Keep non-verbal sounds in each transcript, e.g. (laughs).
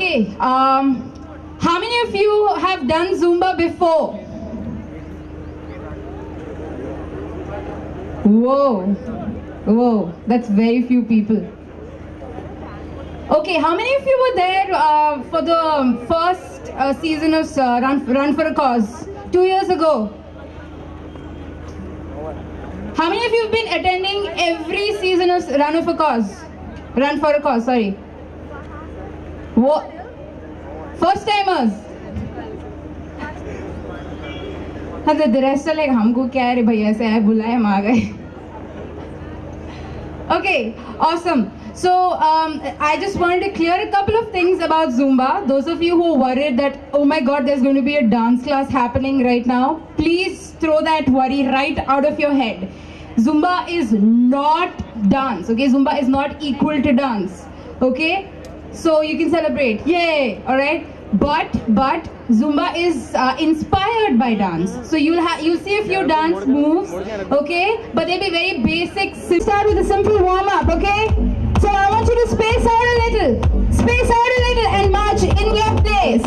Okay. Um, how many of you have done Zumba before? Whoa. Whoa. That's very few people. Okay, how many of you were there uh, for the first uh, season of uh, Run, Run for a Cause two years ago? How many of you have been attending every season of Run for a Cause? Run for a Cause, sorry. What? First timers? हाँ तो the rest are like हमको क्या है रे भैया से आए बुलाए हम आ गए Okay, awesome. So um, I just wanted to clear a couple of things about Zumba. Those of you who are worried that, oh my God, there's going to be a dance class happening right now, please throw that worry right out of your head. Zumba is not dance, okay? Zumba is not equal to dance, okay? So you can celebrate, yay, all right? But but Zumba is uh, inspired by dance. So you'll have you'll see a few dance moves, okay? But they'll be very basic. Start with a simple warm up, okay? So I want you to space out a little, space out a little, and march in your place.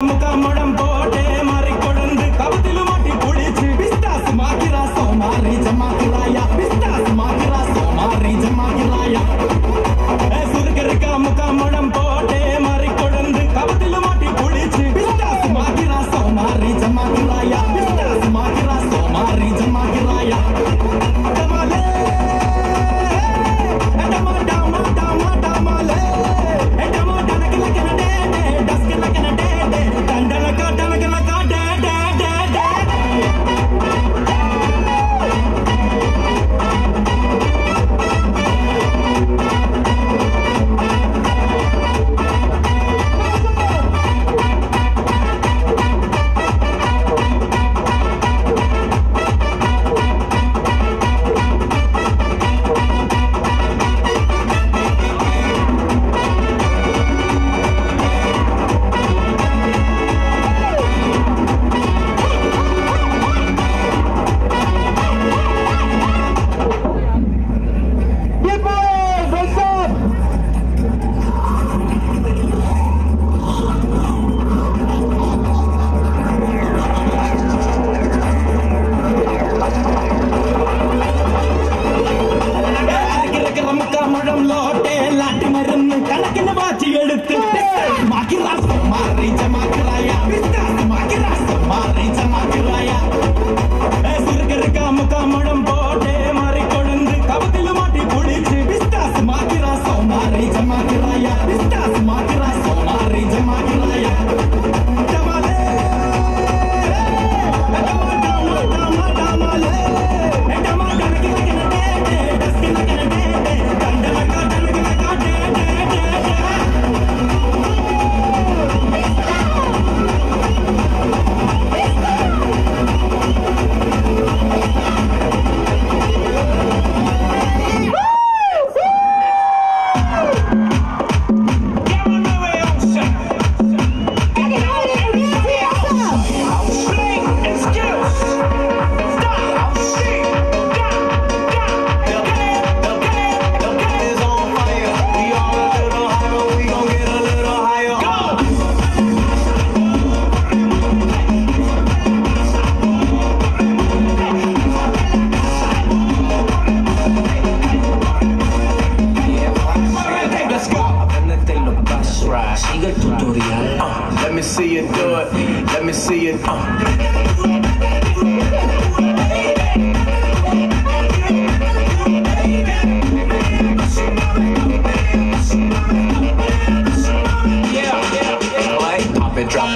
Come on, come on.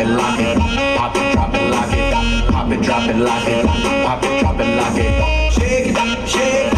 it, lock it. Pop it, drop it, lock it. Pop it, drop it, lock it. Pop it, drop it, lock it. Shake it, shake it.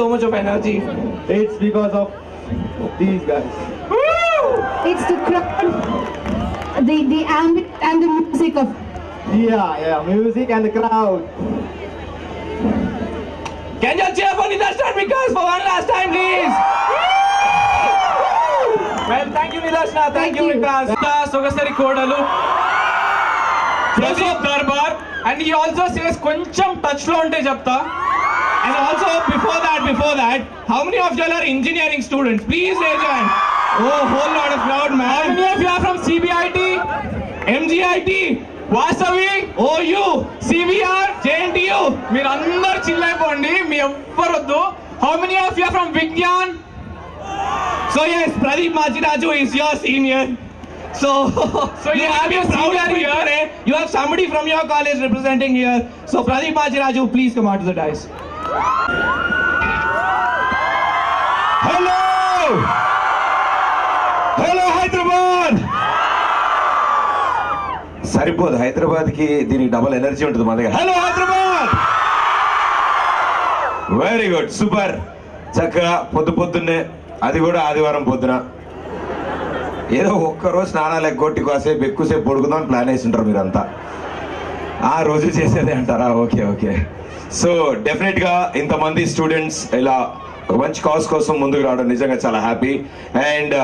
Do you get so much of energy It's because of these guys. It's the crowd, the the ambient and the music of. Yeah, yeah, music and the crowd. Can you cheer for Nidarshana because for one last time please well thank you Nidarshana thank, Thank you you. Vikas సొగసరి కోడలు Pradeep Darbar and he also says కొంచెం టచ్లో ఉంటే చెప్తా and also Before that before that how many of you are engineering students please raise hand oh whole lot of crowd man how many of you are from CBIT MGIT Vasavi OU CVR JNTU మీరు అందరు chill అయిపోండి మీ ఎవ్వరు వద్దు how many of you are from Vignan so S Pradeep Machiraju is your senior So, (laughs) so you have your senior here. eh? You have somebody from your college representing here. So Pradeep Majiraju, please come out to the dais. Hyderabad! సరిపోదు హైదరాబాద్కి దీనికి double energy ఉంటుంది మన దగ్గర. Hello Hyderabad! Very good super చక్కగా పొద్దు పొద్దున్నే అది కూడా ఆదివారం పొద్దున. ఏదో ఒక్కరోజు స్నానాలు ఎగ్గొట్టి కాసేపు ఎక్కువసేపు పడుకుందాం ప్లాన్ వేసి ఉంటారు మీరంతా. ఆ రోజు చేసేదే అంటారా? ఓకే ఓకే సో డెఫినెట్గా ఇంతమంది స్టూడెంట్స్ ఇలా మంచి కాజ్ కోసం ముందుకు రావడం నిజంగా చాలా happy and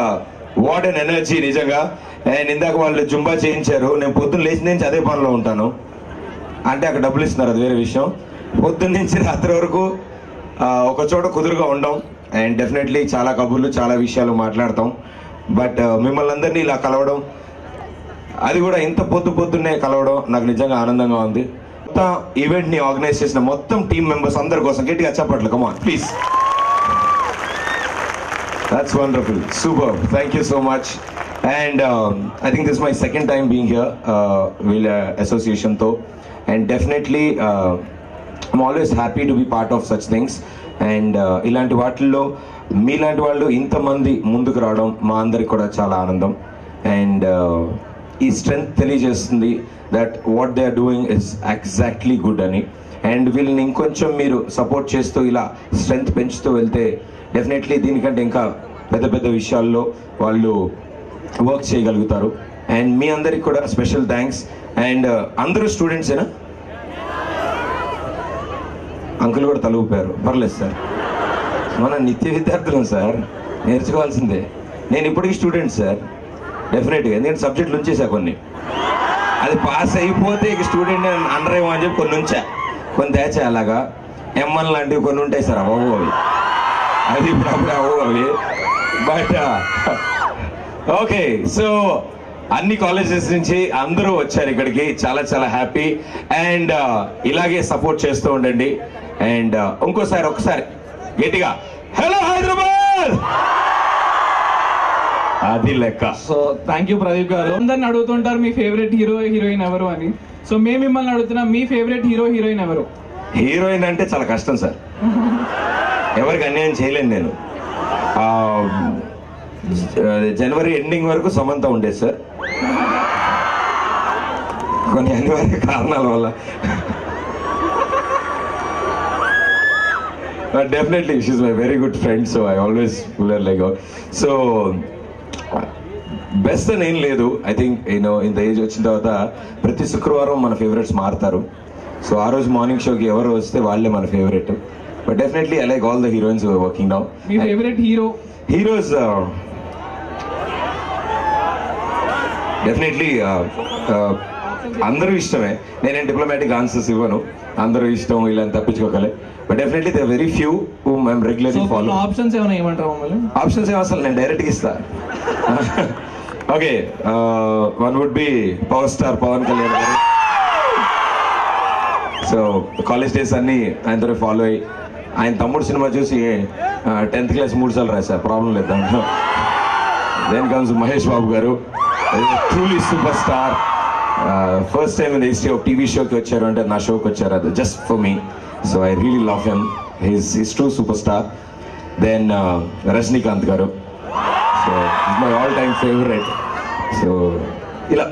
what and energy నిజంగా. అండ్ ఇందాక వాళ్ళు జుంబా చేయించారు. నేను పొద్దున్న లేచిన నుంచి అదే పనిలో ఉంటాను. అంటే అక్కడ డబ్బులు ఇస్తున్నారు అది వేరే విషయం. పొద్దున్న నుంచి రాత్రి వరకు ఒక చోట కుదురుగా ఉండం. అండ్ డెఫినెట్లీ చాలా కబుర్లు చాలా విషయాలు మాట్లాడతాం. బట్ మిమ్మల్ని అందరినీ ఇలా కలవడం అది కూడా ఇంత పొద్దు పొద్దున్నే కలవడం నాకు నిజంగా ఆనందంగా ఉంది. మొత్తం ఈవెంట్ని ఆర్గనైజ్ చేసిన మొత్తం టీం మెంబర్స్ అందరి కోసం గట్టిగా చెప్పట్లు come on please that's wonderful super thank you so much and I think this my second time being here వీళ్ళ అసోసియేషన్తో and definitely I'm always happy to be part of such things and ఇలాంటి వాటిల్లో మీలాంటి వాళ్ళు ఇంతమంది ముందుకు రావడం మా అందరికి కూడా చాలా ఆనందం. అండ్ uh, ఈ స్ట్రెంగ్త్ తెలియజేస్తుంది that what they are doing is exactly good అని అండ్ వీళ్ళని ఇంకొంచెం మీరు సపోర్ట్ చేస్తూ ఇలా స్ట్రెంగ్త్ పెంచుతూ వెళ్తే డెఫినెట్లీ దీనికంటే ఇంకా పెద్ద పెద్ద విషయాల్లో వాళ్ళు వర్క్ చేయగలుగుతారు. అండ్ మీ అందరికి కూడా స్పెషల్ థ్యాంక్స్ అండ్ అందరూ స్టూడెంట్సేనా అంకుల్ కూడా తల ఊపారు. పర్లేదు సార్. మన నిత్య విద్యార్థులం సార్. నేర్చుకోవాల్సిందే. నేను ఇప్పటికీ స్టూడెంట్ సార్. డెఫినెట్గా ఎందుకంటే సబ్జెక్టులు ఉంచేసా కొన్ని. అది పాస్ అయిపోతే ఇక స్టూడెంట్ అనరేమో అని చెప్పి కొన్ని ఉంచా. కొన్ని తేచా అలాగా. ఎంఎల్ లాంటివి కొన్ని ఉంటాయి సార్. అవ్వవు అవి. అది ఇప్పుడు అప్పుడు అవ్వవు అవి. బట్ ఓకే సో అన్ని కాలేజెస్ నుంచి అందరూ వచ్చారు ఇక్కడికి. చాలా చాలా హ్యాపీ. అండ్ ఇలాగే సపోర్ట్ చేస్తూ ఉండండి. అండ్ ఇంకోసారి ఒకసారి గట్టిగా హలో హైదరాబాద్! అది లెక్క. So thank you Pradeep garu. అందరిని అడుగుతుంటారు మీ ఫేవరెట్ హీరో హీరోయిన్ ఎవరు? అని. సో మేము మిమ్మల్ని అడుగుతున్నాం మీ ఫేవరెట్ హీరో హీరోయిన్ ఎవరు? హీరోయిన్ అంటే చాలా కష్టం సార్. ఎవరికి అన్యాయం చేయలేను నేను. జనవరి ఎండింగ్ వరకు సమంత ఉండేది సార్. కొన్ని అనివార్య కారణాల వల్ల. Definitely she my very good friend so I always like so best అని ఏం లేదు. ఐ థింక్ యూనో ఇంత ఏజ్ వచ్చిన తర్వాత ప్రతి శుక్రవారం మన ఫేవరెట్స్ మారుతారు. సో ఆ రోజు మార్నింగ్ షోకి ఎవరు వస్తే వాళ్ళే మన favourite but definitely I like all the heroines working now me favourite hero heroes definitely అందరూ ఇష్టమే. నేనేం డిప్లొమాటిక్ ఆన్సర్స్ ఇవ్వను. అందరూ ఇష్టం ఇలా తప్పించుకోగలే but definitely the very few I'm regularly follow options ఏమైనా ఏమంటారు ఆప్షన్స్ ఏం అసలు? నేను డైరెక్ట్గా ఇస్తా. Okay one would be power star Pavan Kalyan garu. So college days అన్ని ఆయనతో ఫాలో అయ్యి. ఆయన తమ్ముడు సినిమా చూసి టెన్త్ క్లాస్ మూడు సార్లు రాశారు. ప్రాబ్లం లేదు దాంట్లో. Then comes Mahesh Babu garu. Truly super star first time in history of TV షోకి వచ్చారు అంటే నా షోకి వచ్చారు అది just for me so I really love him his his true super star then Rajinikanth garu. So is my all time favourite so ఇలా.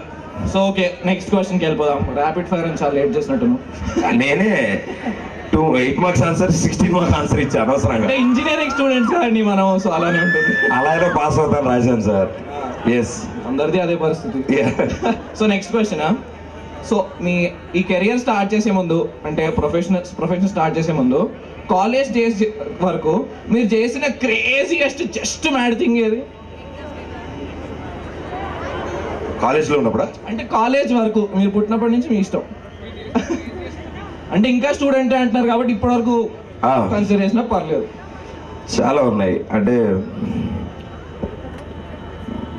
So okay next క్వశ్చన్కి వెళ్ళిపోదాం. ర్యాపిడ్ ఫైర్ అని చాలా లేట్ చేసినట్టును. నేనే two eight marks answer sixteen marks answer ఇచ్చాను అనవసరంగా. అంటే ఇంజనీరింగ్ స్టూడెంట్స్ కదండి మనం సో అలానే ఉంటుంది. అలాగే పాస్ అవుతాను రాశాను సార్. ఎస్ అందరిది అదే పరిస్థితి. (laughs) సో నెక్స్ట్ క్వశ్చన్ సో మీ ఈ కెరియర్ స్టార్ట్ చేసే ముందు అంటే ప్రొఫెషనల్ ప్రొఫెషన్ స్టార్ట్ చేసే ముందు కాలేజ్ డేస్ వరకు మీరు చేసిన క్రేజియస్ట్ జస్ట్ మ్యాడ్ థింగ్ ఏది? కాలేజ్లో ఉన్నప్పుడు? అంటే కాలేజ్ వరకు మీరు పుట్టినప్పటి నుంచి మీ ఇష్టం. అంటే ఇంకా స్టూడెంట్ అంటున్నారు కాబట్టి ఇప్పటి వరకు. కన్సిడర్ చేసినా పర్లేదు. చాలా ఉన్నాయి. అంటే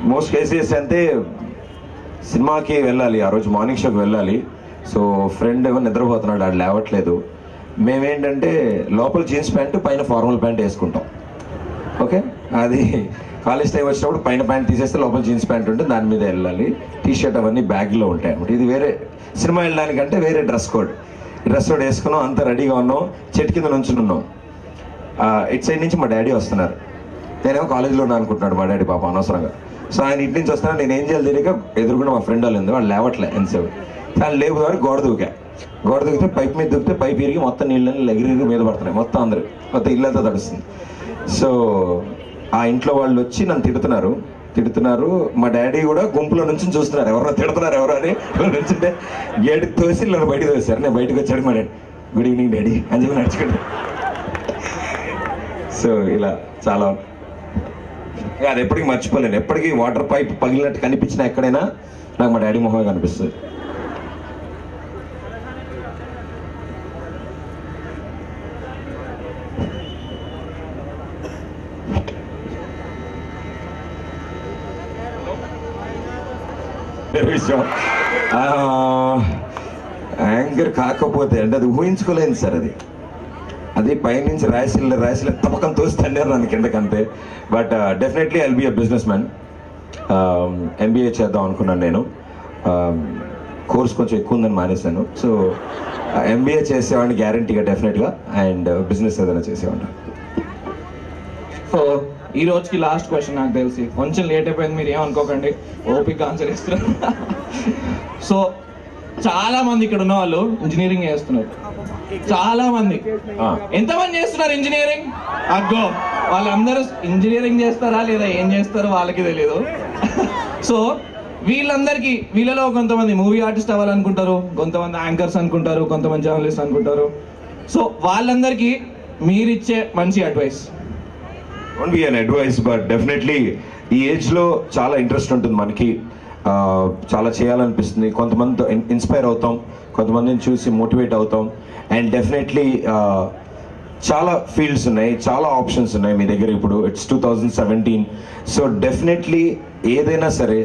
మోస్ట్ కేసెస్ అంటే సినిమాకి వెళ్ళాలి ఆ రోజు మార్నింగ్ షోకి వెళ్ళాలి. సో ఫ్రెండ్ ఏమో నిద్రపోతున్నాడు ఆడు లేవట్లేదు. మేమేంటంటే లోపల జీన్స్ ప్యాంటు పైన ఫార్మల్ ప్యాంట్ వేసుకుంటాం. ఓకే? అది కాలేజ్ టైం వచ్చినప్పుడు పైన ప్యాంట్ తీసేస్తే లోపల జీన్స్ ప్యాంట్ ఉంటే దాని మీద వెళ్ళాలి. టీ షర్ట్ అవన్నీ బ్యాగ్లో ఉంటాయి అన్నమాట ఇది వేరే సినిమా వెళ్ళడానికంటే వేరే డ్రెస్ కోడ్. డ్రెస్ కూడా వేసుకున్నాం అంత రెడీగా ఉన్నాం చెట్టు కింద నుంచుని ఉన్నాం. ఇటు సైడ్ నుంచి మా డాడీ వస్తున్నారు. నేనేమో కాలేజీలో ఉన్నా అనుకుంటున్నాడు మా డాడీ పాప అనవసరంగా. సో ఆయన ఇంటి నుంచి వస్తున్నా నేను ఏం చేయాలి తెలియక ఎదురుకుండా మా ఫ్రెండ్ వాళ్ళు ఉంది వాళ్ళు లేవట్లే ఎంతసేపు. వాళ్ళు కాబట్టి గోడ దూకా. గోడ దూకితే పైప్ మీద దూకితే పైప్ ఇరిగి మొత్తం నీళ్ళని ఎగిరిగి మీద పడుతున్నాయి మొత్తం అందరూ. మొత్తం ఇల్లంతా తడుస్తుంది. సో ఆ ఇంట్లో వాళ్ళు వచ్చి నన్ను తిడుతున్నారు. తిడుతున్నారు. మా డాడీ కూడా గుంపులో నుంచి చూస్తున్నారు. ఎవరో తిడుతున్నారు ఎవరో అని. నుంచుంటే గేటు తోసి నన్ను బయటకు తోసారు. నేను బయటకు వచ్చాడు మా డాడీ. Good evening daddy. అని చెప్పి నడుచుకుంటా. సో ఇలా చాలా అది ఎప్పటికీ మర్చిపోలేను. ఎప్పటికీ వాటర్ పైప్ పగిలినట్టు కనిపించినా ఎక్కడైనా నాకు మా డాడీ మొహమే కనిపిస్తుంది. విషయం యాంకర్ కాకపోతే అంటే అది ఊహించుకోలేదు సార్ అది. అది పైనుంచి రాయసిల్ల రాయసిల్ల తప్పకం తోస్తాను నన్ను కిందకంతే but definitely I'll be a business man MBA చేద్దాం అనుకున్నాను నేను. కోర్స్ కొంచెం ఎక్కువ ఉందని మానేశాను. సో ఎంబీఏ చేసేవాడిని గ్యారంటీగా డెఫినెట్గా. అండ్ బిజినెస్ ఏదైనా చేసేవాడిని. సో ఈ రోజుకి లాస్ట్ క్వశ్చన్ నాకు తెలిసి. కొంచెం లేట్ అయిపోయింది మీరు ఏమనుకోకండి. ఓపిక ఆన్సర్ ఇస్తారు సో చాలా మంది ఇక్కడ ఉన్న వాళ్ళు ఇంజనీరింగ్ చేస్తున్నారు. చాలా మంది. ఎంతమంది చేస్తున్నారు ఇంజనీరింగ్ అగ్గో వాళ్ళందరూ ఇంజనీరింగ్ చేస్తారా లేదా ఏం చేస్తారో వాళ్ళకి తెలియదు సో (laughs) వీళ్ళందరికీ వీళ్ళలో కొంతమంది మూవీ ఆర్టిస్ట్ అవ్వాలనుకుంటారు కొంతమంది యాంకర్స్ అనుకుంటారు కొంతమంది జర్నలిస్ట్ అనుకుంటారు. సో వాళ్ళందరికీ మీరిచ్చే మంచి advice don't be an advice but definitely ఈ ఏజ్లో చాలా ఇంట్రెస్ట్ ఉంటుంది మనకి. చాలా చేయాలనిపిస్తుంది. కొంతమందితో ఇన్స్పైర్ అవుతాం. కొంతమందిని చూసి మోటివేట్ అవుతాం. అండ్ డెఫినెట్లీ చాలా ఫీల్డ్స్ ఉన్నాయి. చాలా ఆప్షన్స్ ఉన్నాయి మీ దగ్గర ఇప్పుడు. It's two thousand seventeen so definitely ఏదైనా సరే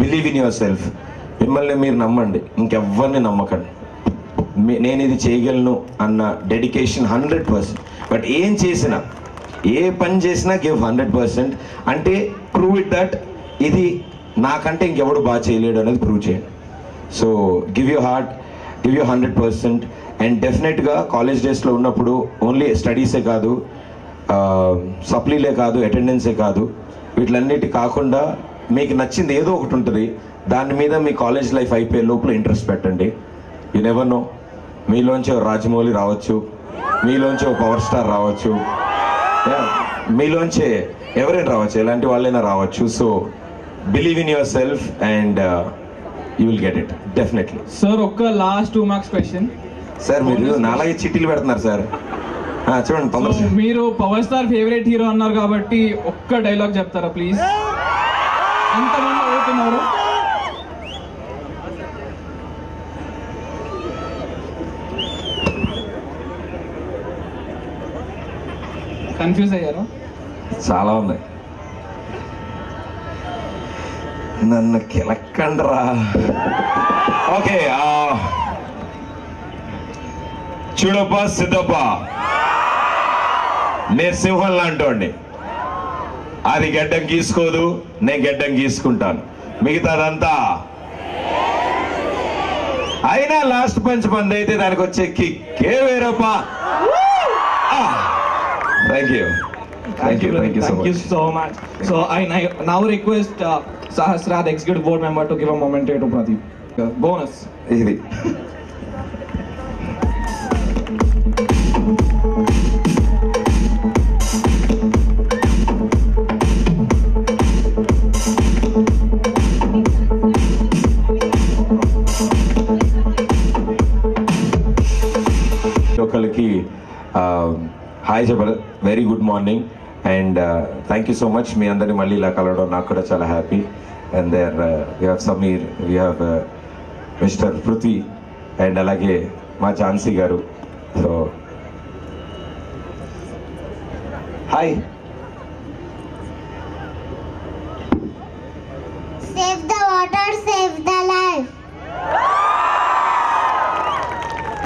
బిలీవ్ ఇన్ యువర్ సెల్ఫ్ మిమ్మల్ని మీరు నమ్మండి. ఇంకెవ్వరిని నమ్మకండి. నేను ఇది చేయగలను అన్న డెడికేషన్ హండ్రెడ్ పర్సెంట్ బట్ ఏం చేసినా ఏ పని చేసినా గివ్ హండ్రెడ్ పర్సెంట్ అంటే ప్రూవ్ ఇట్ దట్ ఇది నాకంటే ఇంకెవడు బాగా చేయలేడు అనేది ప్రూవ్ చేయండి. So give you heart give you hundred percent and డెఫినెట్గా కాలేజ్ డేస్లో ఉన్నప్పుడు ఓన్లీ స్టడీసే కాదు సప్లీలే కాదు అటెండెన్సే కాదు. వీటిలన్నిటి కాకుండా మీకు నచ్చింది ఏదో ఒకటి ఉంటుంది. దాని మీద మీ కాలేజ్ లైఫ్ అయిపోయే లోపల ఇంట్రెస్ట్ పెట్టండి. యు నెవర్ నో మీలోంచి రాజమౌళి రావచ్చు. మీలోంచి ఓ పవర్ స్టార్ రావచ్చు. మీలోంచే ఎవరైనా రావచ్చు ఎలాంటి వాళ్ళైనా రావచ్చు. So believe in yourself and you will get it definitely sir ఒక్క last two marks question sir మీరు నాలాగే చిట్టీలు పెడుతున్నారు సార్ ఆ, చూడండి తొందర మీరు పవర్ స్టార్ ఫేవరెట్ హీరో అన్నారు కాబట్టి ఒక్క డైలాగ్ చెప్తారా ప్లీజ్ ఎంతమంది అవుతున్నారు కన్ఫ్యూజ్ అయ్యారు? చాలా ఉన్నాయి నన్ను కిలక్కండ్రా. ఓకే చూడప్ప సిద్ధప్ప నేను సింహం లాంటోండి అది గడ్డం గీసుకోదు నేను గడ్డం గీసుకుంటాను. మిగతాదంతా అయినా లాస్ట్ పంచ్ మంది అయితే దానికి వచ్చే కిక్కే వేరప్ప Thank you. Thank, you, thank you so thank much. you so much. So I, now request uh, executive board member, to give a momentary to Pradeep. Uh, bonus. (laughs) Hi చెప్పారు very good morning and thank you so much మీ అందరిని మళ్ళీ ఇలా కలవడం నాకు కూడా చాలా happy and there we have Sameer we have mister Prithvi and అలాగే మా Jhansi garu. So hi.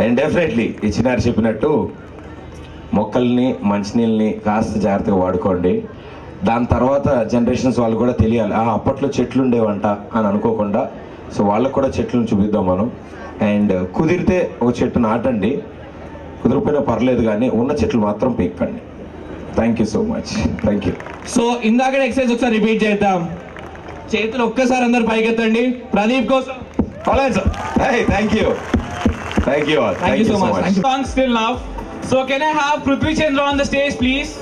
And definitely ఇచ్చినారు చెప్పినట్టు మొక్కల్ని మంచినీళ్ళని కాస్త జాగ్రత్తగా వాడుకోండి. దాని తర్వాత జనరేషన్స్ వాళ్ళు కూడా తెలియాలి ఆ అప్పట్లో చెట్లు ఉండేవంట అని అనుకోకుండా. సో వాళ్ళకు కూడా చెట్లను చూపిద్దాం మనం. అండ్ కుదిరితే ఒక చెట్టు నాటండి. కుదిరిపోయినా పర్లేదు కానీ ఉన్న చెట్లు మాత్రం పీక్కండి thank you so much thank you so ఇందాక ఎక్సైజ్ ఒకసారి రిపీట్ చేద్దాం. చేతులు ఒక్కసారి అందరు పైకెత్తండి. ప్రదీప్ కోసం. Thank you thank you thank you so much still now So can I have Prithvi Chandra on the stage, please?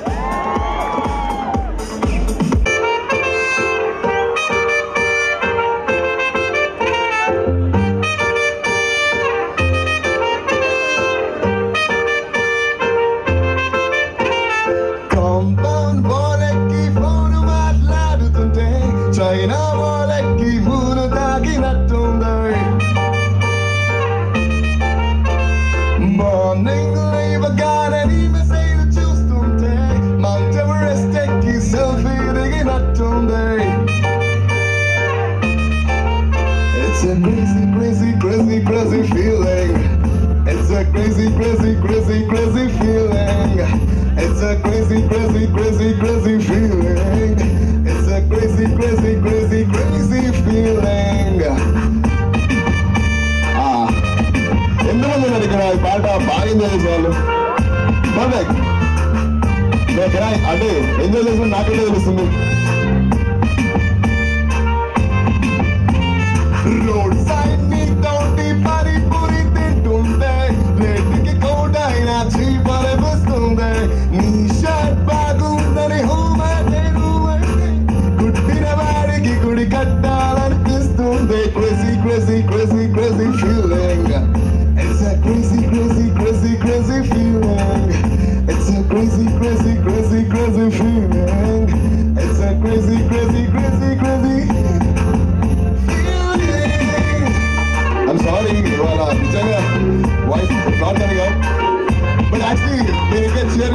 బాగా చేసే వాళ్ళు పర్ఫెక్ట్ అదే ఎంజాయ్ చేసిన నాకే తెలుస్తుంది? Sorry, ఇవాళ నిజంగా voice not coming out but actually నేను ఇంకా share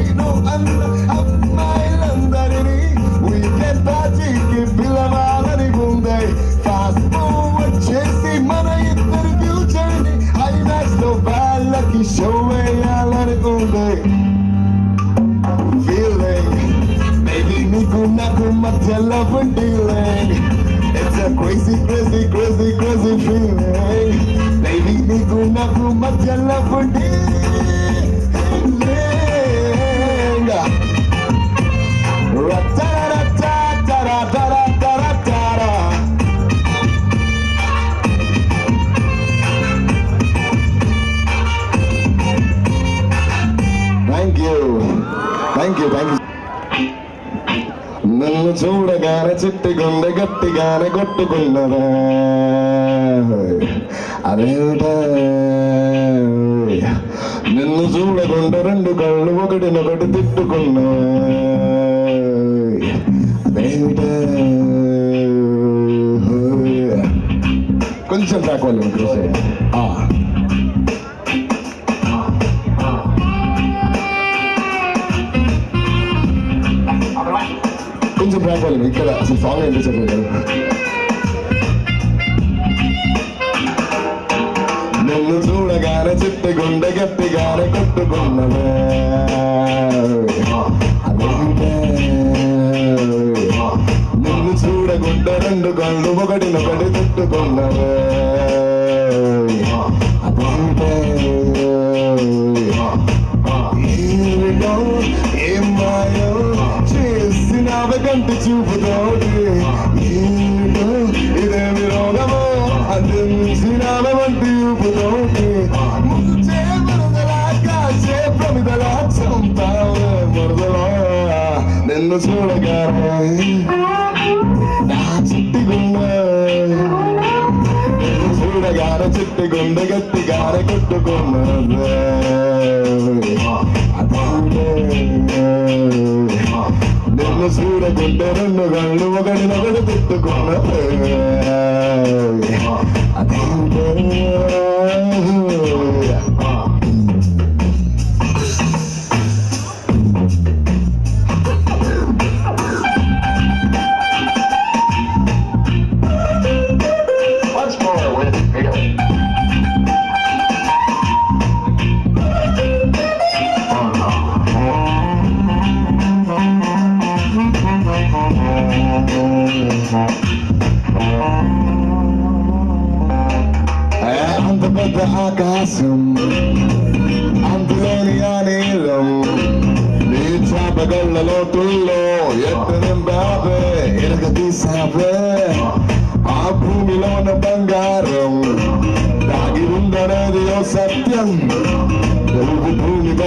in my dealing. It's a crazy, crazy, crazy, crazy feeling. baby. me, go, love, my love dealing. చూడగానే చిట్టి గుండె గట్టిగానే కొట్టుకున్నదా అదేమిటా నిన్ను చూడకుండా రెండు కళ్ళు ఒకటినొకటి తిట్టుకున్నా అదేమిటా కొంచెం తాకోవాలి ఆ కొంచెం వాళ్ళు ఇక్కడ అసలు సాంగ్ ఏంటో చెప్పారు నిన్ను చూడగానే చిట్టి గుండె గట్టిగానే కొట్టుకున్నవే అదేంటే నిన్ను చూడకుండా రెండు కళ్ళు ఒకటినొకటి తిట్టుకున్నవే చేసినావ కంటి చూపుతోటి ఏమిటో ఇదేమి రోగమో అందించినావ వంటి ఊపుతోటి ముంచే మరదలా కాసే ప్రమిదలా చంపావే మరదలా నిన్ను చూడగానే నా చిట్టి గుండె నిన్ను చూడగానే చిట్టి గుండె గట్టిగానే కొట్టుకున్నదే నిన్ను చూడకుంటే రెండు కళ్ళు ఒకటినొకటి తిట్టుకున్నదే అదేంటే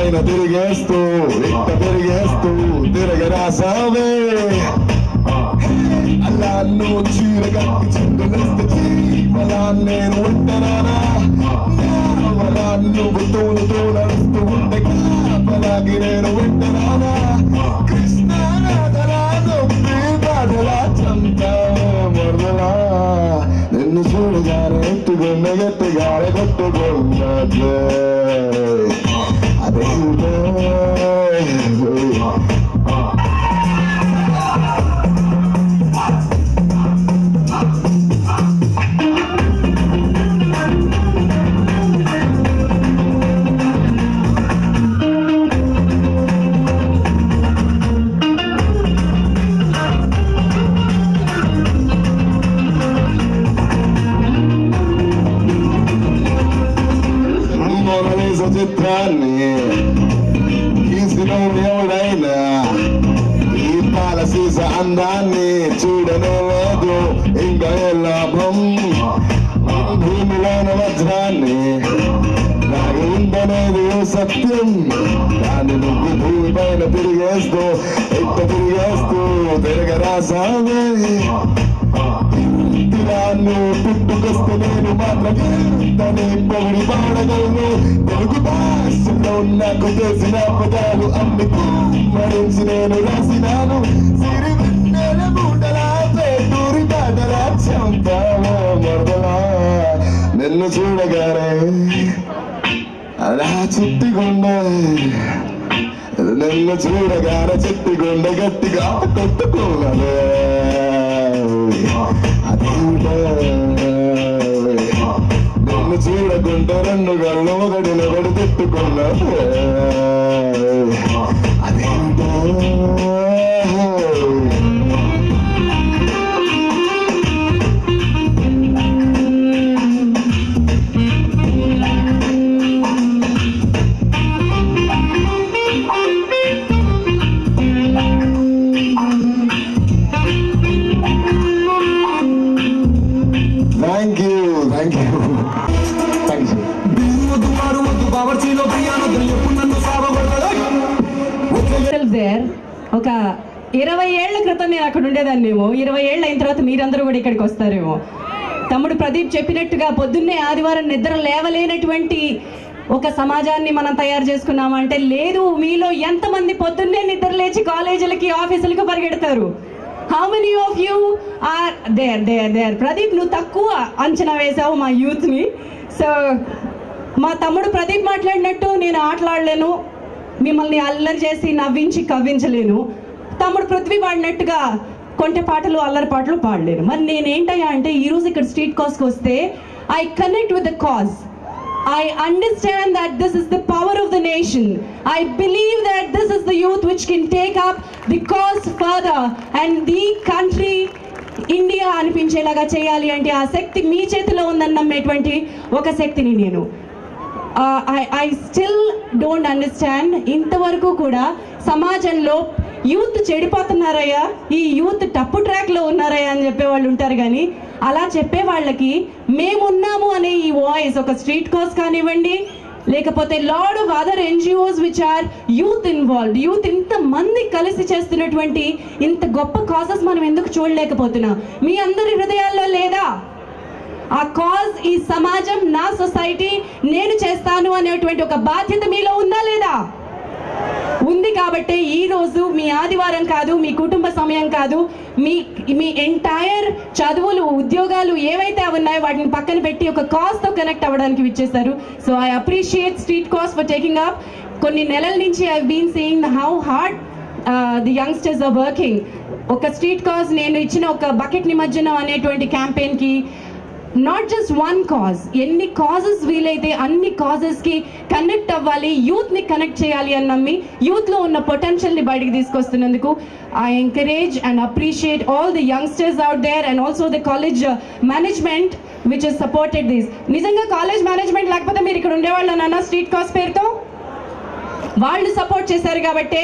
పైన తిరిగేస్తూ ఇట్ట తిరిగేస్తూ తిరగరాసావే అలా నువ్వు చీర కట్టి చిందులేస్తే చీమలా నేను ఉంటానా వలా నువ్వు తోలు తోలడుస్తూ ఉంటే కాపలాగి నేను వింటనానా నిన్ను చూడగానే ఎత్తుకున్న గట్టిగానే కొట్టుకున్నట్లే Oh, ఒక సమాజాన్ని మనం తయారు చేసుకున్నామంటే లేదు మీలో ఎంతమంది పొద్దున్నే నిద్ర లేచి కాలేజీలకి ఆఫీసులకు పరిగెడతారు? How many of you are there there there Pradeep నువ్వు తక్కువ అంచనా వేసావు మా యూత్ని. సో మా తమ్ముడు ప్రదీప్ మాట్లాడినట్టు నేను ఆటలాడలేను మిమ్మల్ని అల్లరి చేసి నవ్వించి కవ్వించలేను. తమ్ముడు పృథ్వీ పాడినట్టుగా కొంటె పాటలు అల్లరి పాటలు పాడలేను. మరి నేనేంటయ్యా అంటే ఈరోజు ఇక్కడ స్ట్రీట్ కాస్కి వస్తే I connect with the cause I understand that this is the power of the nation. I believe that this is the youth which can take up the cause further and the country India అనిపించేలాగా చేయాలి అంటే ఆ శక్తి మీ చేతిలో ఉందని నమ్మేటువంటి ఒక శక్తిని నేను I still don't understand ఇంతవరకు కూడా సమాజంలో యూత్ చెడిపోతున్నారయ్యా ఈ యూత్ టప్పు ట్రాక్లో ఉన్నారయ్యా అని చెప్పేవాళ్ళు ఉంటారు కానీ అలా చెప్పే వాళ్ళకి మేమున్నాము అనే ఈ వాయిస్ ఒక స్ట్రీట్ కాస్ కానివ్వండి లేకపోతే lot of other NGOs which are youth involved youth ఇంత మంది కలిసి చేస్తున్నటువంటి ఇంత గొప్ప కాజెస్ మనం ఎందుకు చూడలేకపోతున్నాం? మీ అందరి హృదయాల్లో లేదా? ఆ కాజ్ ఈ సమాజం నా సొసైటీ నేను చేస్తాను అనేటువంటి ఒక బాధ్యత మీలో ఉందా లేదా? ఉంది కాబట్టి ఈ రోజు మీ ఆదివారం కాదు మీ కుటుంబ సమయం కాదు మీ మీ ఎంటైర్ చదువులు ఉద్యోగాలు ఏవైతే ఉన్నాయో వాటిని పక్కన పెట్టి ఒక కాస్తో కనెక్ట్ అవ్వడానికి విచ్చేశారు so I appreciate street cause for taking up కొన్ని నెలల నుంచి I been seeing how hard the youngsters are working ఒక స్ట్రీట్ కాజ్ నేను ఇచ్చిన ఒక బకెట్ నిమజ్జనం అనేటువంటి క్యాంపెయిన్కి నాట్ జస్ట్ వన్ కాజ్ ఎన్ని కాజెస్ వీలైతే అన్ని కాజెస్కి కనెక్ట్ అవ్వాలి యూత్ని కనెక్ట్ చేయాలి అని నమ్మి యూత్లో ఉన్న పొటెన్షియల్ని బయటికి తీసుకొస్తున్నందుకు I encourage and appreciate all the youngsters out there and also the college management which is supported this నిజంగా కాలేజ్ మేనేజ్మెంట్ లేకపోతే మీరు ఇక్కడ ఉండేవాళ్ళు నాన్న స్ట్రీట్ కాస్ పేరుతో? వాళ్ళు సపోర్ట్ చేశారు కాబట్టి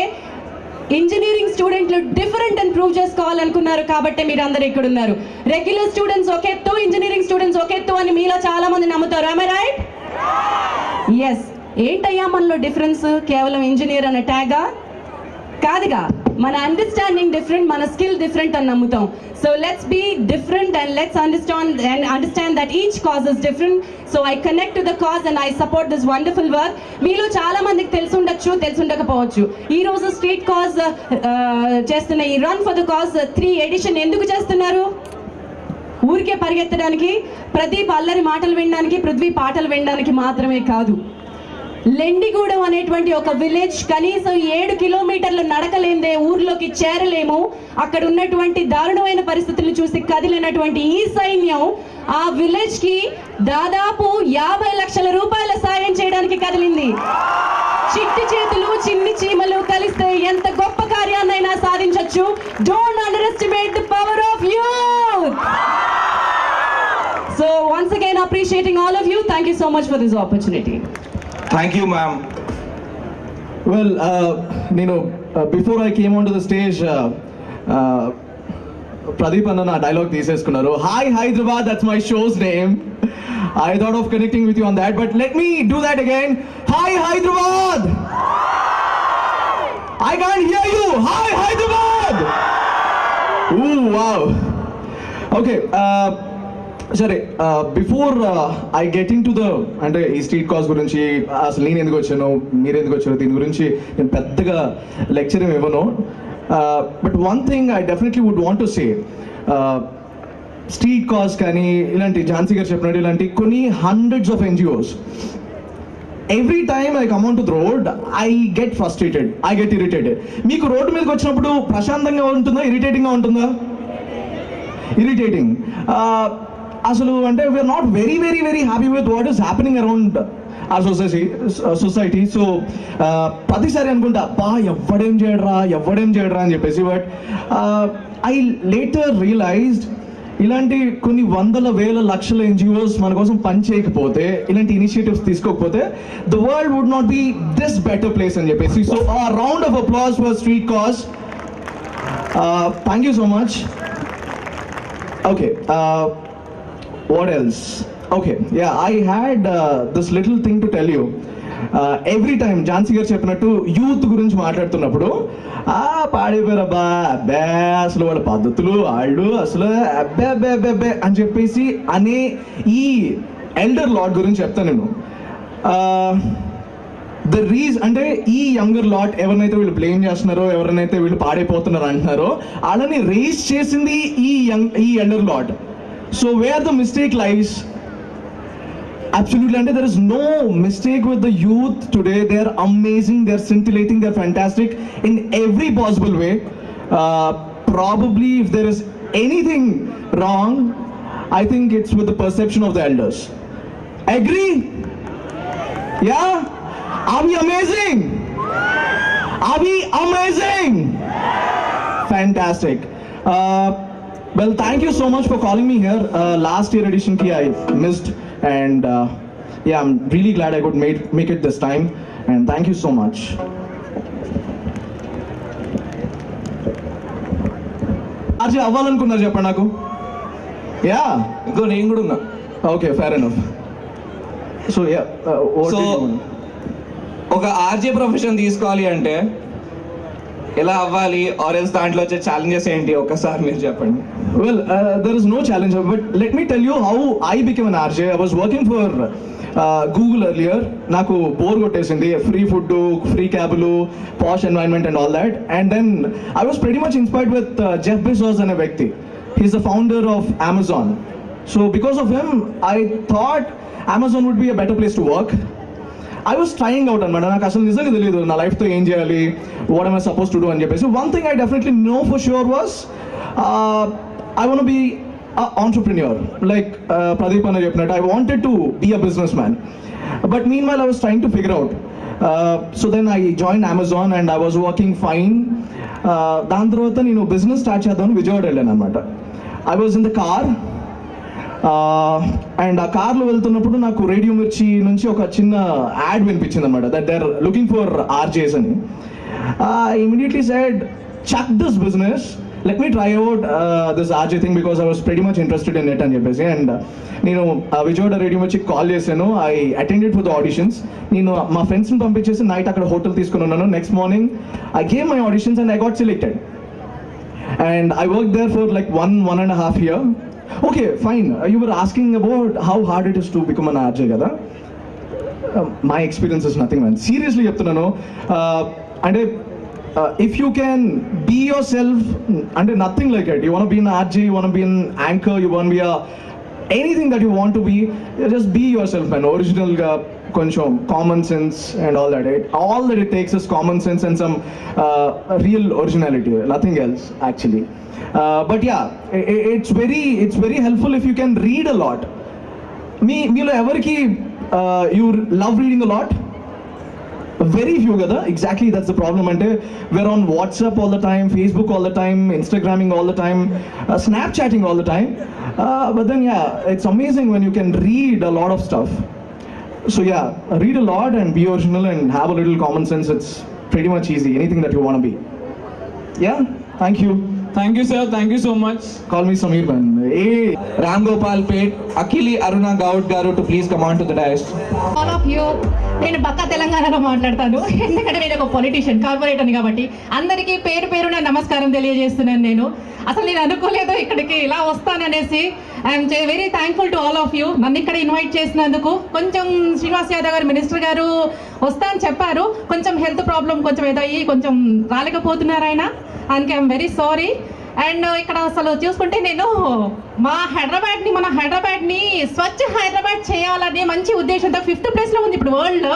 ఇంజనీరింగ్ స్టూడెంట్లు డిఫరెంట్ అని ప్రూవ్ చేసుకోవాలనుకున్నారు కాబట్టి మీరు అందరు ఇక్కడ ఉన్నారు రెగ్యులర్ స్టూడెంట్స్ ఒక ఎత్తు ఇంజనీరింగ్ స్టూడెంట్స్ ఒక ఎత్తు అని మీలో చాలా మంది నమ్ముతారు ఆమె రైట్ ఎస్ ఏంటయ్యా మనలో డిఫరెన్స్ కేవలం ఇంజనీర్ అనే ట్యాగా కాదుగా. మన అండర్స్టాండింగ్ డిఫరెంట్ మన స్కిల్ డిఫరెంట్ అని నమ్ముతాం. So let's be different and let's understand and understand that each cause is different so I connect to the cause and I support this wonderful work మీలో చాలా మందికి తెలిసి ఉండొచ్చు తెలిసి ఉండకపోవచ్చు ఈ రోజు స్ట్రీట్ కాజ్ uh, చేస్తున్న ఈ run for the cause three edition ఎందుకు చేస్తున్నారు? ఊరికే పరిగెత్తడానికి ప్రదీప్ అల్లరి మాటలు వినడానికి పృథ్వీ పాటలు వినడానికి మాత్రమే కాదు. లెండిగూడెం అనేటువంటి ఒక విలేజ్ కనీసం ఏడు కిలోమీటర్లు నడకలేందే ఊర్లోకి చేరలేము. అక్కడ ఉన్నటువంటి దారుణమైన పరిస్థితులు చూసి కదిలినటువంటి ఈ సైన్యం ఆ విలేజ్కి దాదాపు యాభై లక్షల రూపాయల సాయం చేయడానికి కదిలింది. చిట్టి చేతులు చిన్ని చీమలు కలిస్తే ఎంత గొప్ప కార్యాన్నైనా సాధించవచ్చు don't underestimate the power of youth so once again appreciating all of you thank you so much for this opportunity thank you ma'am well నేను before I came on to the stage Pradeep అన్న నా dialogue తీసేసుకున్నారు. Hi Hyderabad that's my show's name I thought of connecting with you on that but let me do that again hi Hyderabad I can't hear you hi Hyderabad oh wow okay సరే before I getting to the అంటే ఈ street cause గురించి అసలు నేను ఎందుకు వచ్చాను మీరు ఎందుకు వచ్చారు దీని గురించి నేను పెద్దగా లెక్చర్ ఏమి ఇవ్వను. But one thing I definitely would want to say street cause కానీ ఇలాంటి ఝాన్సీ గారు చెప్పినట్టు ఇలాంటి కొన్ని hundreds of NGOs every time I come to the road I get frustrated I get irritated మీకు రోడ్డు మీదకి వచ్చినప్పుడు ప్రశాంతంగా ఉంటుందా ఇరిటేటింగ్గా ఉంటుందా? ఇరిటేటింగ్ అసలు అంటే we're not very very very happy with what is happening around uh society society so ప్రతిసారి అనుకుంటా బా ఎవడేం చేయడరా ఎవడేం చేయడరా అని చెప్పేసి. బట్ ఐ లేటర్ రియలైజ్డ్ ఇలాంటి కొన్ని వందల వేల లక్షల ఎన్జిఓస్ మన కోసం పని చేయకపోతే ఇలాంటి ఇనిషియేటివ్స్ తీసుకోకపోతే the world would not be this better place అని చెప్పేసి. So a round of applause for street cause thank you so much okay what else okay yeah I had this little thing to tell you every time Jhansi garu చెప్పినట్టు youth గురించి మాట్లాడుతున్నప్పుడు ఆ పాడైపోయారబ్బా అబ్బే అసలు వాళ్ళ పద్ధతులు వాళ్ళు అసలు అబ్బే అబ్బే అబ్బే అబ్బే అని చెప్పేసి అనే ఈ ఎల్డర్ లాడ్ గురించి చెప్తాను నేను. Uh, ద రీజ్ అంటే ఈ యంగర్ లాట్ ఎవరినైతే వీళ్ళు బ్లేమ్ చేస్తున్నారో ఎవరినైతే వీళ్ళు పాడైపోతున్నారో అంటున్నారో వాళ్ళని రేస్ చేసింది ఈ యంగ్ ఈ elder lot So where the mistake lies, absolutely, and there is no mistake with the youth today. They're amazing, they're scintillating, they're fantastic in every possible way. Uh, probably if there is anything wrong, I think it's with the perception of the elders. Agree? Yeah? Are we amazing? Are we amazing? Fantastic. Uh, well, thank you so much for calling me here. Uh, last year edition ki I missed, and uh, yeah, I'm really glad I could make make it this time. And thank you so much. RJ అవ్వాలనుకున్నారు చెప్పండి నాకు yeah ఇంకో నేను కూడా ఉన్నా okay fair enough so so ఒక RJ profession తీసుకోవాలి అంటే ఎలా అవ్వాలి ఆర్ ఎల్స్ దాంట్లో వచ్చే ఛాలెంజెస్ ఏంటి ఒక్కసారి మీరు చెప్పండి Well, uh, there is no challenge, but let me tell you how I became an RJ. I was working for uh, Google earlier. నాకు బోర్ కొట్టేసింది. Free food free క్యాబులు posh environment and all that and then I was very much inspired with Jeff Bezos అనే వ్యక్తి. He's the founder of Amazon so because of him I thought Amazon would be a better place to work I was trying out అనమాట నాకు అసలు నిజంగా తెలియదు నా లైఫ్తో ఏం చేయాలి? What I suppose to do అని చెప్పేసి. One thing I definitely know for sure was I want be entrepreneur like Pradeep అనే చెప్పినట్టు I wanted to be a business man but meanwhile I was trying to figure out so then I join Amazon and I was working fine దాని తర్వాత నేను business start చేద్దామని విజయవాడ వెళ్ళాను అనమాట I was in the car and ఆ కార్లో వెళ్తున్నప్పుడు నాకు రేడియో మిర్చి నుంచి ఒక చిన్న యాడ్ వినిపించింది అనమాట that they are looking for RJs అని. Immediately side chuck this business let me try out this RJ thing because I was very much interested in it అని చెప్పేసి. అండ్ uh, నేను విజయవాడ రేడియో వచ్చి కాల్ చేశాను. I attended for the auditions నేను uh, మా ఫ్రెండ్స్ని పంపించేసి నైట్ అక్కడ హోటల్ తీసుకుని ఉన్నాను. Next morning I gave my auditions and I got selected and I work there for like one one and half year okay fine fine. Uh, You were asking about how hard it is to become కదా? My experience is nothing man seriously చెప్తున్నాను. Uh, అంటే uh, అంటే if you can be yourself అంటే nothing like it you want be an RJ you want be an anchor you want be anything that you want to be just be yourself man ఒరిజినల్గా కొంచెం common sense and all that it all that it takes is common sense and some real originality nothing else actually but yeah it's very it's very helpful if you can read a lot మీ మీలో ఎవరికి you love reading a lot very few కదా exactly that's the problem అంటే we're on WhatsApp all the time Facebook all the time Instagramming all the time Snapchatting all the time but then ya it's amazing when you can read a lot of stuff so ya read a lot and be original and have a little common sense it's pretty much easy anything that you want to be yeah thank you Thank you sir thank you so much call me samir man hey Ramgopalpet అఖిలి Aruna Goud గారు to please come on to the dais all of you నేను పక్క తెలంగాణలో మాట్లాడతాను. ఎందుకంటే నేను ఒక politician కార్పొరేటర్ని కాబట్టి అందరికీ పేరు పేరున నమస్కారం తెలియజేస్తున్నాను నేను. అసలు నేను అనుకోలేదు ఇక్కడికి ఇలా వస్తాననేసి. I'm very thankful to all of you నన్ను ఇక్కడ ఇన్వైట్ చేసినందుకు కొంచెం శ్రీనివాస్ యాదవ్ గారు మినిస్టర్ గారు వస్తా అని చెప్పారు. కొంచెం హెల్త్ ప్రాబ్లం కొంచెం ఏదో అయ్యి కొంచెం రాలేకపోతున్నారు ఆయన అందుకే ఐఎమ్ వెరీ సారీ అండ్ ఇక్కడ అసలు చూసుకుంటే నేను మా హైదరాబాద్ని మన హైదరాబాద్ని స్వచ్ఛ హైదరాబాద్ చేయాలనే మంచి ఉద్దేశంతో ఫిఫ్త్ ప్లేస్లో ఉంది ఇప్పుడు వరల్డ్లో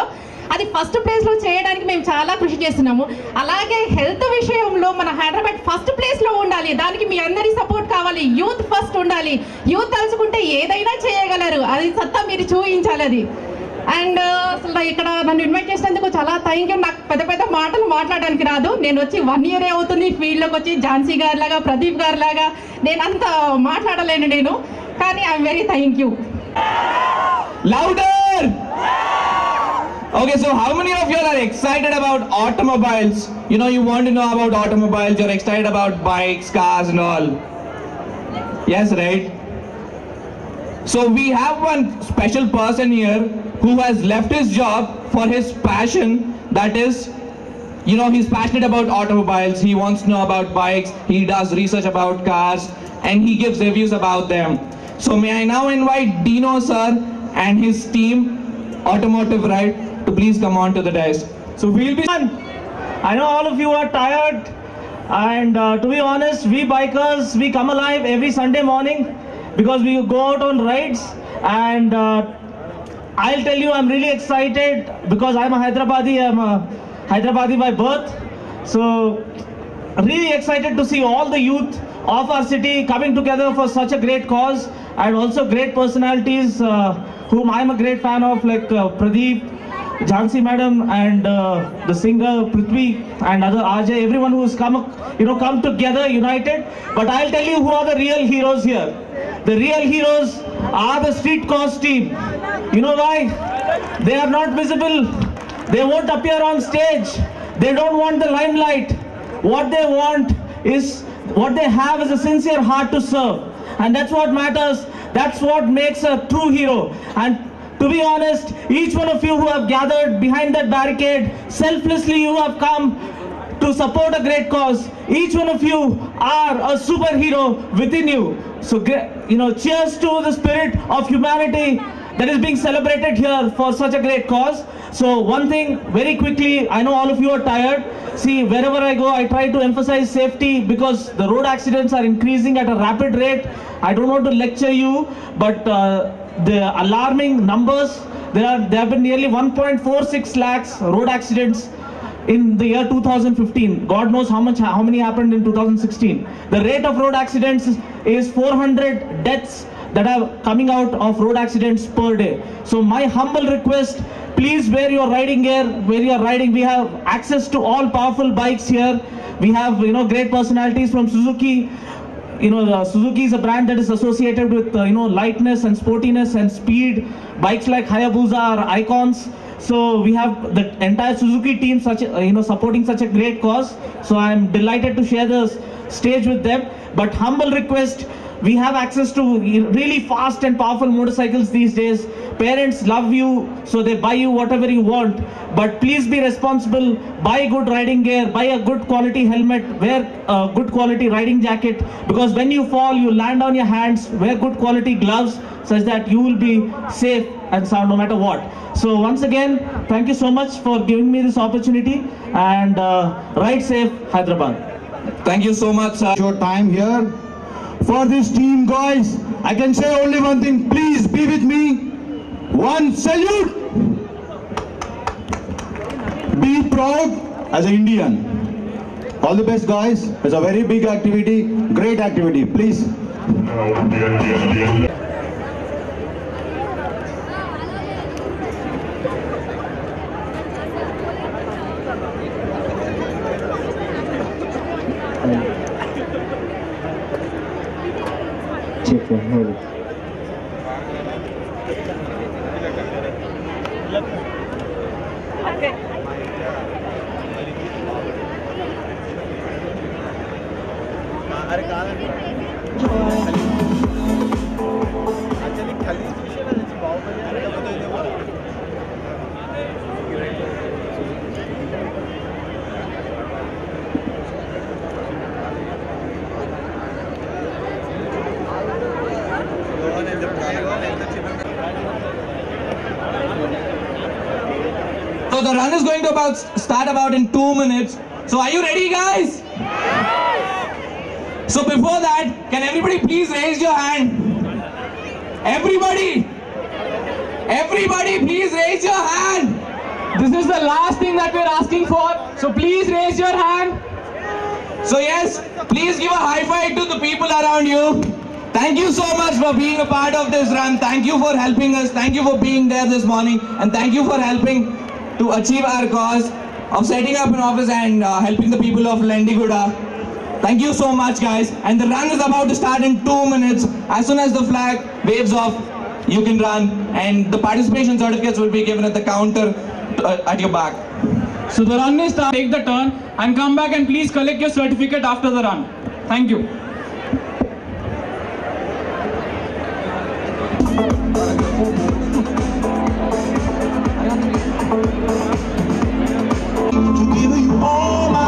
అది ఫస్ట్ ప్లేస్లో చేయడానికి మేము చాలా కృషి చేస్తున్నాము. అలాగే హెల్త్ విషయంలో మన హైదరాబాద్ ఫస్ట్ ప్లేస్లో ఉండాలి. దానికి మీ అందరి సపోర్ట్ కావాలి. యూత్ ఫస్ట్ ఉండాలి. యూత్ తలుచుకుంటే ఏదైనా చేయగలరు. అది సత్తా మీరు చూపించాలి అది. అండ్ అసలు ఇక్కడ నన్ను ఇన్వైట్ చేసినందుకు చాలా థ్యాంక్ యూ నాకు పెద్ద పెద్ద మాటలు మాట్లాడడానికి రాదు నేను వచ్చి వన్ ఇయర్ అవుతుంది ఫీల్డ్లోకి వచ్చి ఝాన్సీ గారి లాగా ప్రదీప్ గారి లాగా నేను అంత మాట్లాడలేను నేను కానీ I'm very thank you louder Okay, so how many of you are excited about automobiles? You know, you want to know about automobiles, you're excited about bikes, cars, and all. Yes, right? So we have one special person here who has left his job for his passion that is you know he's passionate about automobiles he wants to know about bikes he does research about cars and he gives reviews about them. So may i now invite dino sir and his team automotive right to please come on to the desk. So we'll be. done. I know all of you are tired, and uh, to be honest, we bikers we come alive every Sunday morning because we go out on rides, and uh, I'll tell you, I'm really excited because I'm a Hyderabadi. I'm a Hyderabadi by birth, so really excited to see all the youth of our city coming together for such a great cause, and also great personalities uh, whom I'm a great fan of, like uh, Pradeep. Jhansi madam and uh, the singer Prithvi and other Ajay, everyone who's come, you know, come together united. But I'll tell you who are the real heroes here. The real heroes are the street cause team. You know why? They are not visible. They won't appear on stage. They don't want the limelight. What they want is what they have is a sincere heart to serve. And that's what matters. That's what makes a true hero. And to be honest, each one of you who have gathered behind that barricade, selflessly you have come to support a great cause. Each one of you are a superhero within you. So, you know, cheers to the spirit of humanity that is being celebrated here for such a great cause. So, one thing very quickly, I know all of you are tired. See, wherever I go, I try to emphasize safety because the road accidents are increasing at a rapid rate. I don't want to lecture you, but uh, the alarming numbers, there, are, there have been nearly 1.46 lakhs road accidents in the year 2015 god knows how much how many happened in 2016 the rate of road accidents is, is 400 deaths that are coming out of road accidents per day. So my humble request please wear your riding gear where you are riding. We have access to all powerful bikes here. We have you know great personalities from suzuki you know uh, suzuki is a brand that is associated with uh, you know lightness and sportiness and speed bikes like hayabusa are icons so we have the entire Suzuki team, such a, you know, supporting such a great cause. So I'm delighted to share the stage with them. But humble request, we have access to really fast and powerful motorcycles these days. Parents love you, so they buy you whatever you want. But please be responsible. Buy good riding gear. Buy a good quality helmet. Wear a good quality riding jacket. Because when you fall, you land on your hands. Wear good quality gloves, such that you will be safe and sound no matter what. So once again, thank you so much for giving me this opportunity and uh, ride safe, Hyderabad. Thank you so much, sir. Your time here for this team, guys. I can say only one thing. Please be with me. One salute. Be proud as an Indian. All the best, guys. It's a very big activity, great activity. Please. Amen. So are you ready, guys? So before that, can everybody please raise your hand? Everybody, everybody, please raise your hand. This is the last thing that we're asking for. So please raise your hand. So yes, please give a high five to the people around you. Thank you so much for being a part of this run. Thank you for helping us. Thank you for being there this morning. And thank you for helping to achieve our cause of setting up an office and uh, helping the people of Lendigooda. Thank you so much, guys. And the run is about to start in two minutes. As soon as the flag waves off, you can run. And the participation certificates will be given at the counter uh, at your back. So the run is start. Take the turn and come back and please collect your certificate after the run. Thank you. (laughs) all my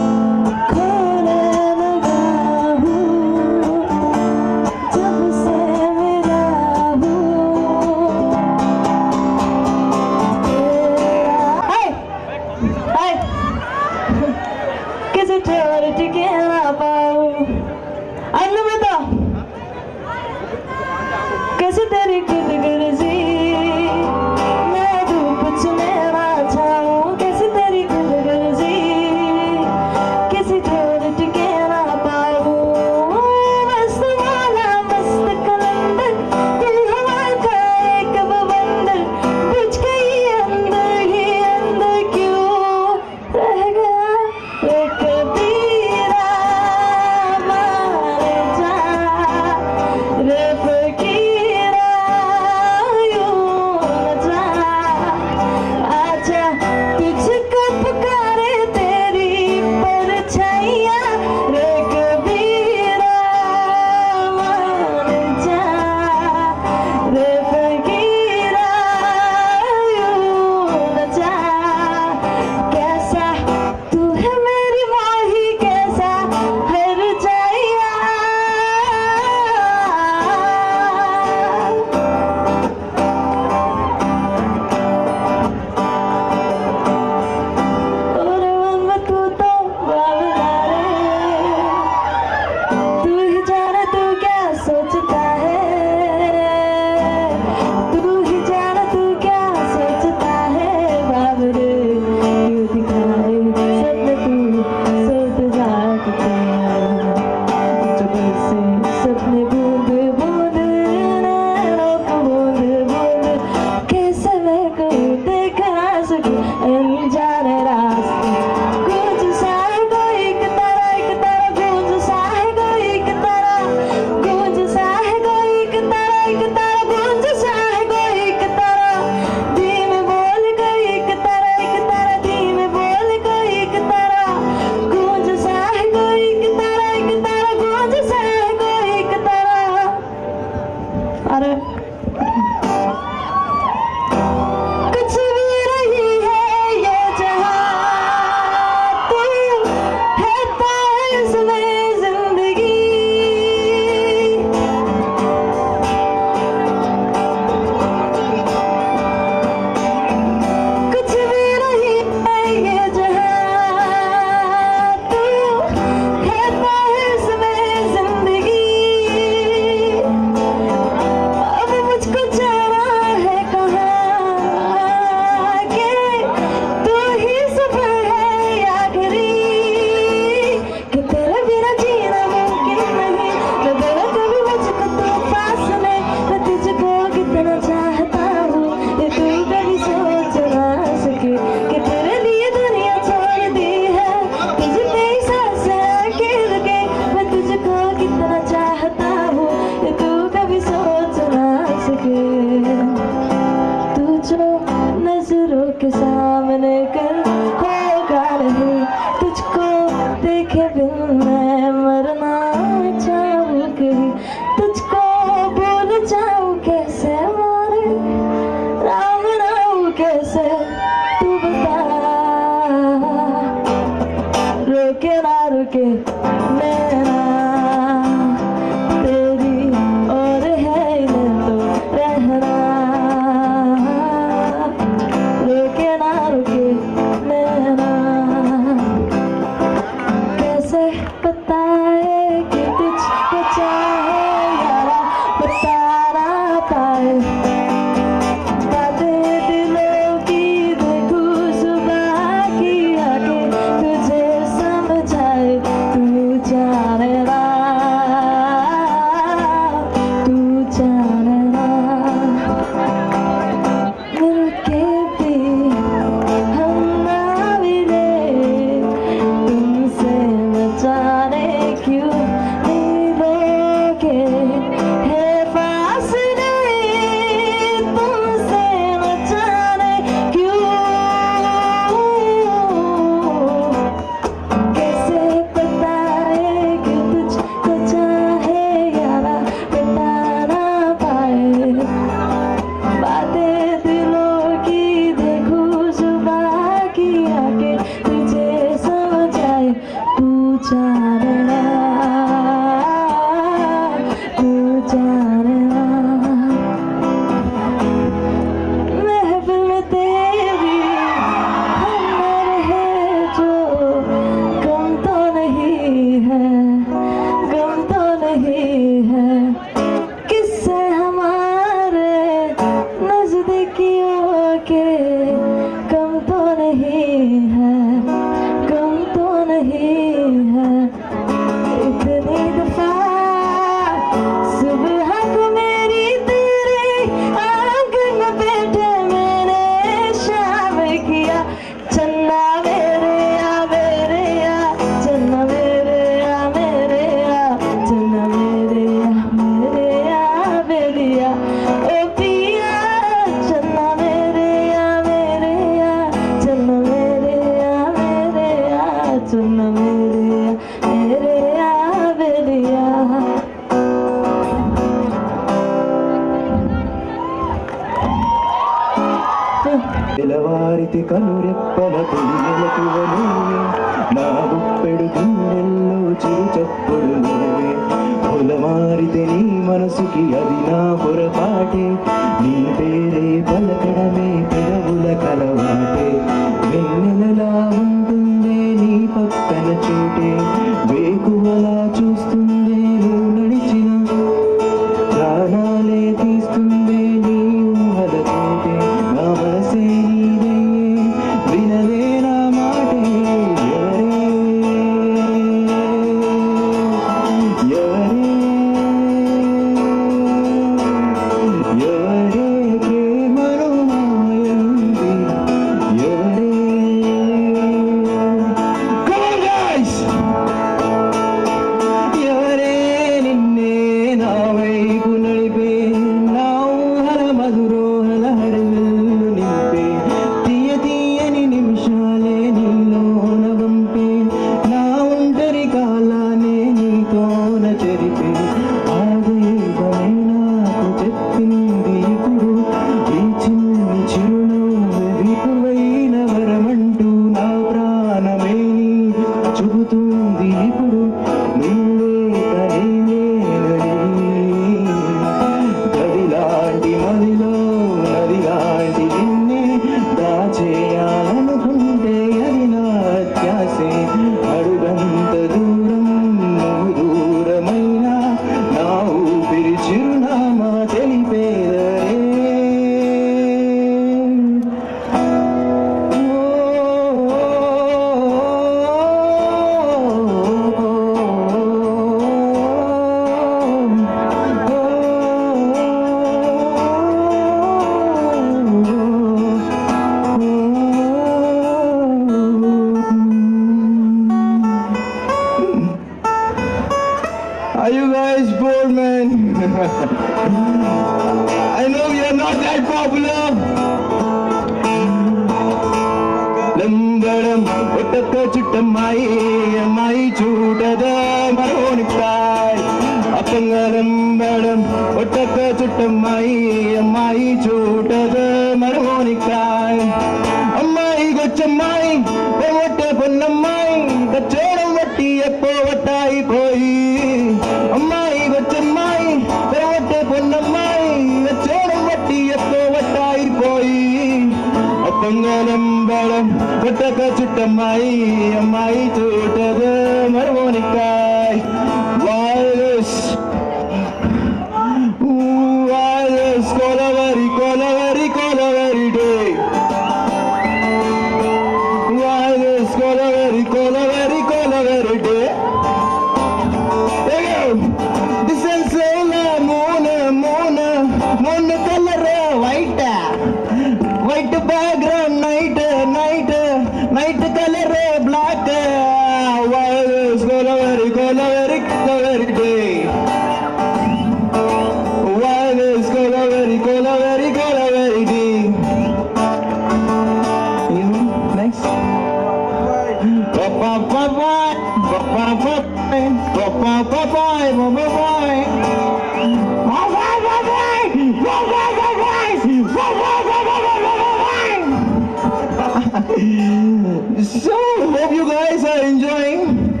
so hope you guys are enjoying.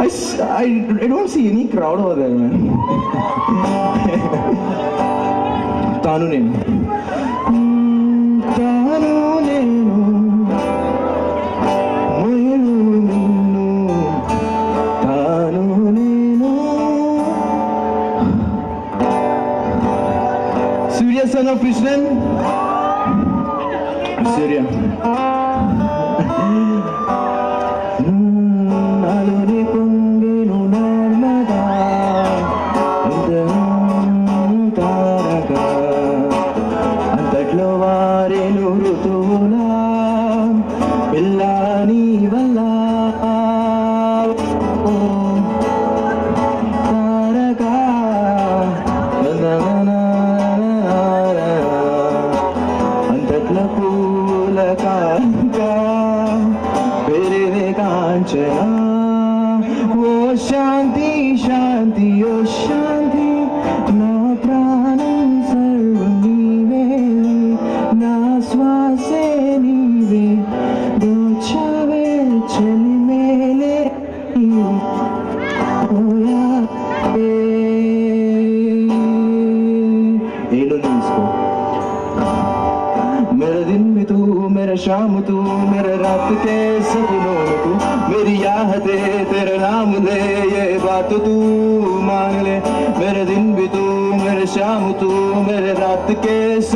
I, I, I don't see any crowd over there, man. (laughs) of Israel? Syria.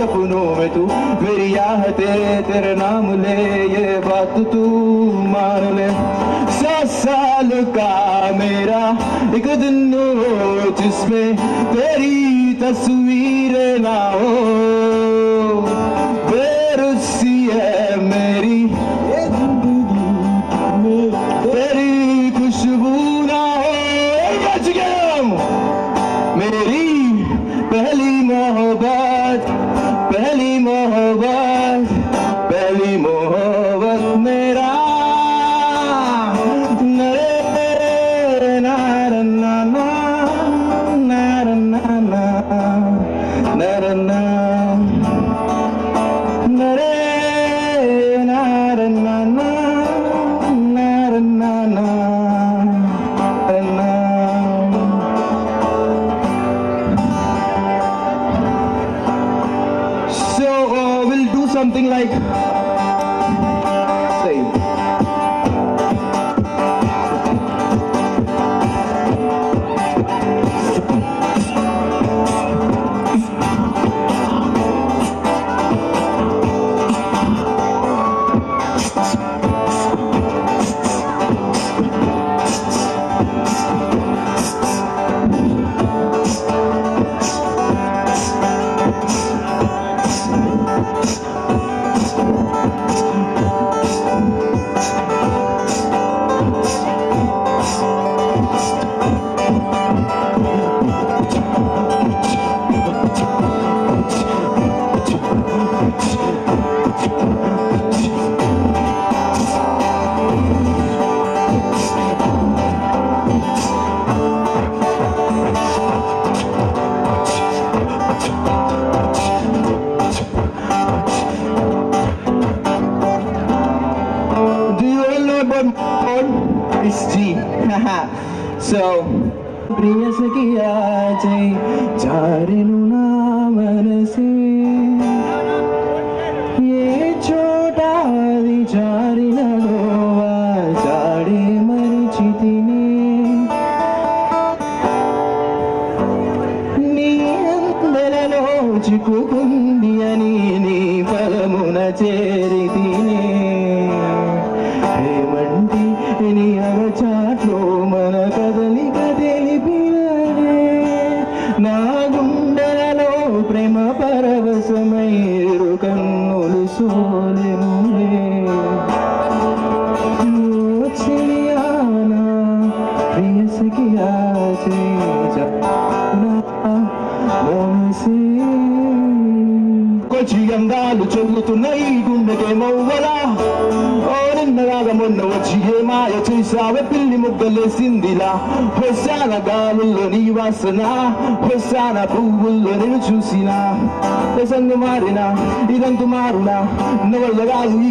सपनों में तू मेरी आहते तेरे नाम ले, ये बात तू मान ले। सौ साल का मेरा एक दिन हो जिसमें तेरी तस्वीर ना हो।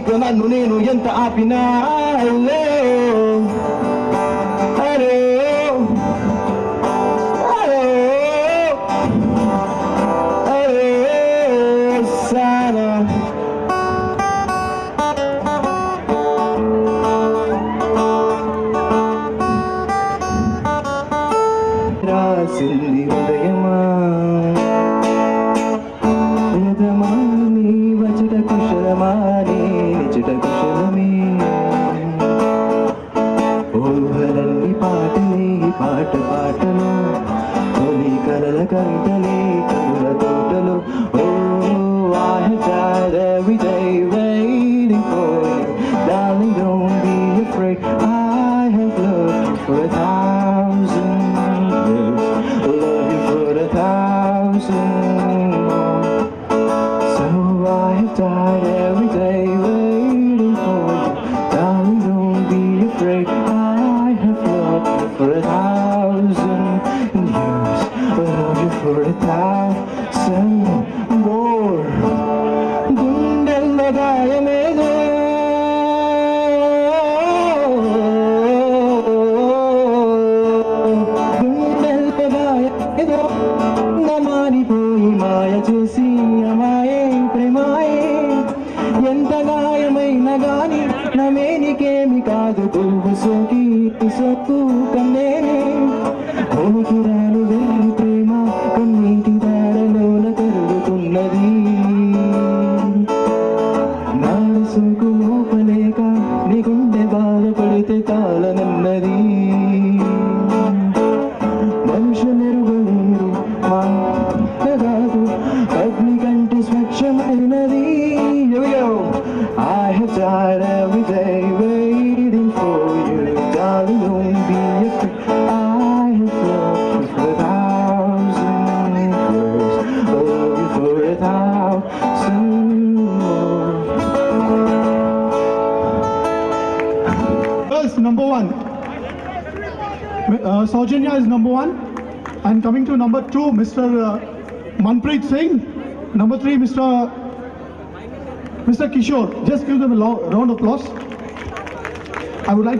ikana nunenu yenta apina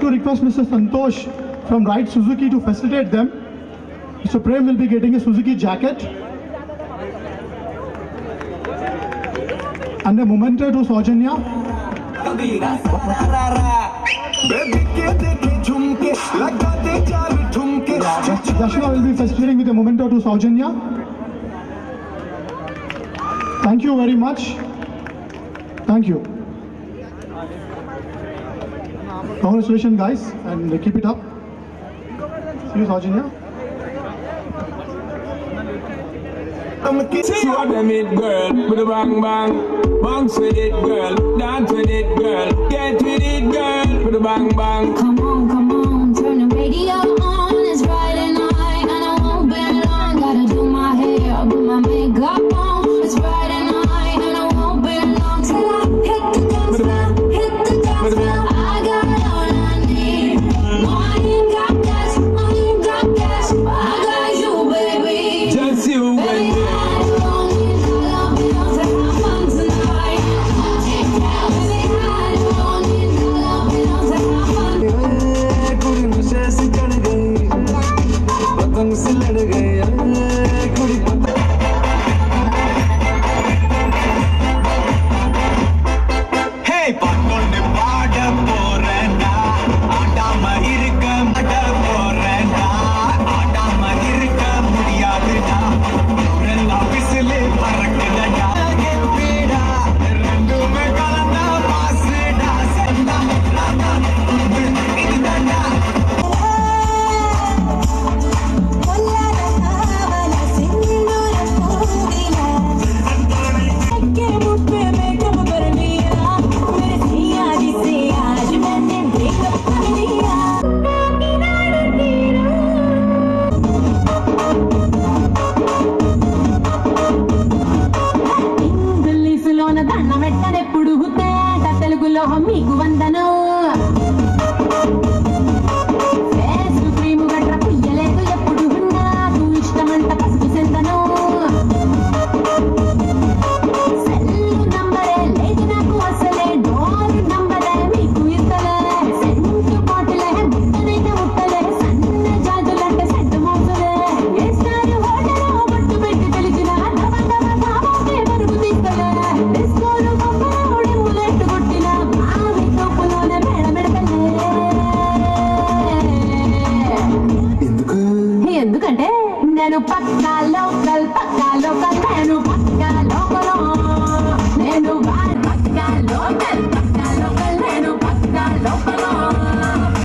like to request Mr. Santosh from Ride Suzuki to facilitate them. Mr. Prem will be getting a Suzuki jacket and a memento to Saujanya. Yashna will be facilitating with a memento to Saujanya. Thank you very much. Thank you. Congratulations, guys, and uh, keep it up. See you, Sardinia. I'm a kid. See what I mean, girl. With a bang bang. Bounce with it, girl. Dance with it, girl. Get with it, girl. With a bang bang. Come on, come on. Turn the radio.